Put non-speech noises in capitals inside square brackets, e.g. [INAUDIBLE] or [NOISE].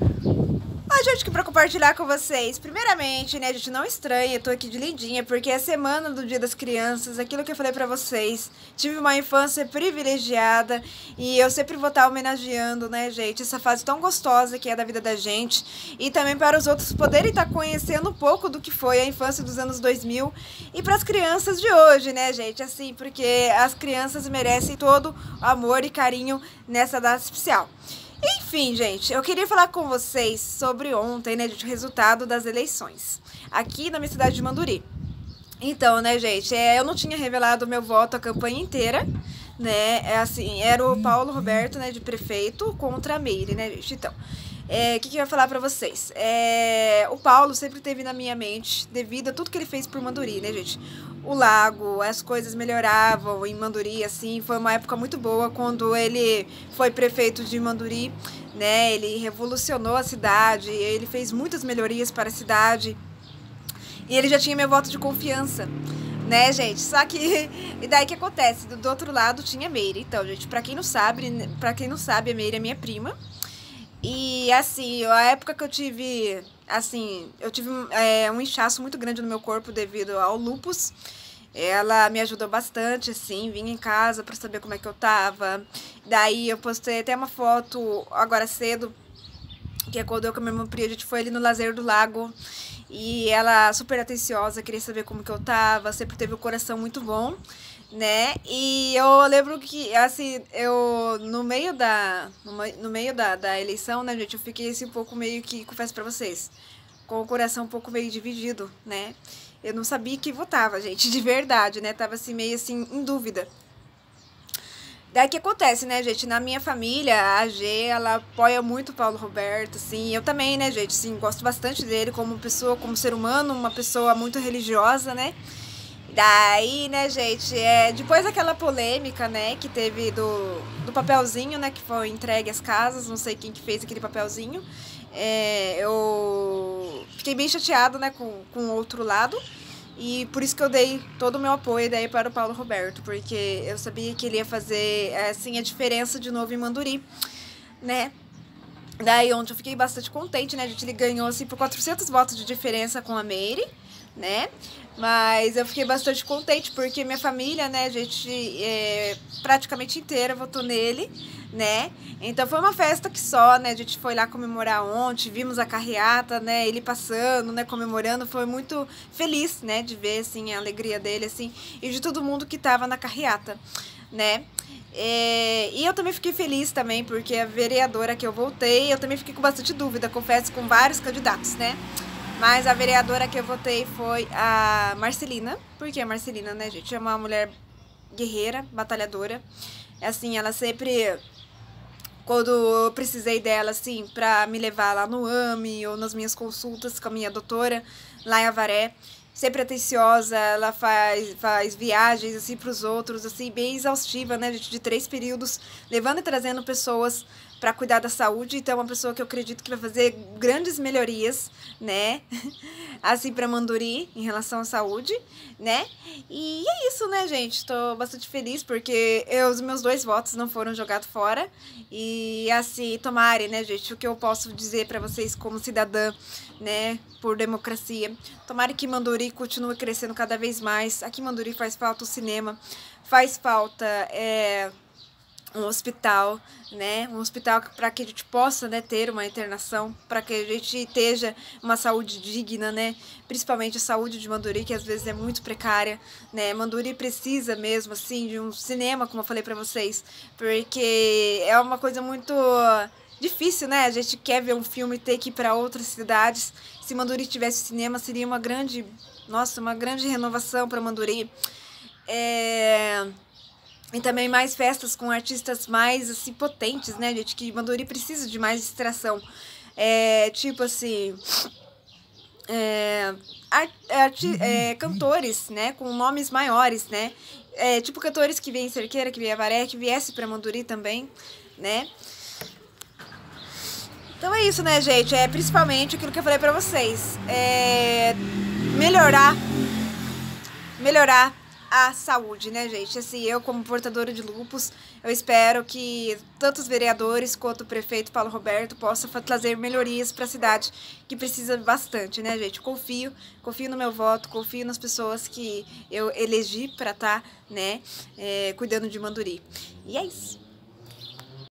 Oi, gente, que pra compartilhar com vocês. Primeiramente, né, gente, não estranha, eu tô aqui de lindinha, porque é semana do Dia das Crianças, aquilo que eu falei pra vocês. Tive uma infância privilegiada e eu sempre vou estar homenageando, né, gente, essa fase tão gostosa que é da vida da gente. E também para os outros poderem estar conhecendo um pouco do que foi a infância dos anos 2000 e para as crianças de hoje, né, gente, assim, porque as crianças merecem todo amor e carinho nessa data especial. Enfim, gente, eu queria falar com vocês sobre ontem, né, o resultado das eleições aqui na minha cidade de Manduri. Então, né, gente, é, eu não tinha revelado meu voto a campanha inteira, né, é assim, era o Paulo Roberto, né, de prefeito contra a Meire, né, gente, então... O é, que, que eu ia falar pra vocês? É, o Paulo sempre teve na minha mente, devido a tudo que ele fez por Manduri, né, gente? O lago, as coisas melhoravam em Manduri, assim, foi uma época muito boa quando ele foi prefeito de Manduri, né? Ele revolucionou a cidade, ele fez muitas melhorias para a cidade. E ele já tinha meu voto de confiança né, gente? Só que [LAUGHS] e daí que acontece? Do, do outro lado tinha a Meire. Então, gente, para quem não sabe, para quem não sabe, a Meire é minha prima. E assim, a época que eu tive, assim, eu tive é, um inchaço muito grande no meu corpo devido ao lupus. Ela me ajudou bastante, assim, vim em casa para saber como é que eu tava. Daí eu postei até uma foto agora cedo, que é quando eu com a minha irmã Pri, a gente foi ali no Lazer do Lago. E ela super atenciosa, queria saber como que eu tava, sempre teve o coração muito bom né? E eu lembro que, assim, eu, no meio da, no, meio da, da eleição, né, gente, eu fiquei, assim, um pouco meio que, confesso pra vocês, com o coração um pouco meio dividido, né? Eu não sabia que votava, [LAUGHS] gente, de verdade, né? Tava, assim, meio, assim, em dúvida. Daí que acontece, né, gente? Na minha família, a G, ela apoia muito o Paulo Roberto, assim. Eu também, né, gente? Sim, gosto bastante dele como pessoa, como ser humano, uma pessoa muito religiosa, né? Daí, né, gente, é, depois daquela polêmica, né, que teve do, do papelzinho, né, que foi entregue às casas, não sei quem que fez aquele papelzinho, é, eu fiquei bem chateado, né, com, com o outro lado, e por isso que eu dei todo o meu apoio daí para o Paulo Roberto, porque eu sabia que ele ia fazer, assim, a diferença de novo em Manduri, né, Daí onde eu fiquei bastante contente, né, gente ele ganhou, assim, por 400 votos de diferença com a Meire, né? Mas eu fiquei bastante contente porque minha família, né, a gente é, praticamente inteira votou nele, né? Então foi uma festa que só, né? A gente foi lá comemorar ontem, vimos a carreata, né? Ele passando, né? Comemorando, foi muito feliz, né? De ver, assim, a alegria dele, assim, e de todo mundo que tava na carreata, né? É, e eu também fiquei feliz também, porque a vereadora que eu voltei, eu também fiquei com bastante dúvida, confesso, com vários candidatos, né? Mas a vereadora que eu votei foi a Marcelina, porque a Marcelina, né, gente, é uma mulher guerreira, batalhadora. Assim, ela sempre quando eu precisei dela, assim, pra me levar lá no AME ou nas minhas consultas com a minha doutora lá em Avaré, sempre atenciosa, ela faz, faz viagens, assim, pros outros, assim, bem exaustiva, né, de três períodos, levando e trazendo pessoas para cuidar da saúde. Então, é uma pessoa que eu acredito que vai fazer grandes melhorias, né? [LAUGHS] Assim, para Manduri em relação à saúde, né? E é isso, né, gente? Estou bastante feliz porque eu, os meus dois votos não foram jogados fora. E assim, tomare, né, gente? O que eu posso dizer para vocês como cidadã, né, por democracia. Tomara que Manduri continue crescendo cada vez mais. Aqui em Manduri faz falta o cinema, faz falta. É, um hospital, né? Um hospital para que a gente possa, né, ter uma internação, para que a gente esteja uma saúde digna, né? Principalmente a saúde de Manduri, que às vezes é muito precária, né? Manduri precisa mesmo assim de um cinema, como eu falei para vocês, porque é uma coisa muito difícil, né? A gente quer ver um filme ter que ir para outras cidades. Se Manduri tivesse cinema, seria uma grande, nossa, uma grande renovação para Manduri. É e também mais festas com artistas mais, assim, potentes, né, gente? Que Manduri precisa de mais distração. É, tipo assim... É, art, é, cantores, né? Com nomes maiores, né? É, tipo cantores que vêm em Cerqueira, que vêm Avaré, que viesse pra Manduri também, né? Então é isso, né, gente? É principalmente aquilo que eu falei pra vocês. É melhorar, melhorar a saúde, né, gente? Assim, eu como portadora de lupus, eu espero que tanto os vereadores quanto o prefeito Paulo Roberto possam trazer melhorias para a cidade, que precisa bastante, né, gente? Confio, confio no meu voto, confio nas pessoas que eu elegi para estar, tá, né, é, cuidando de Manduri. E é isso.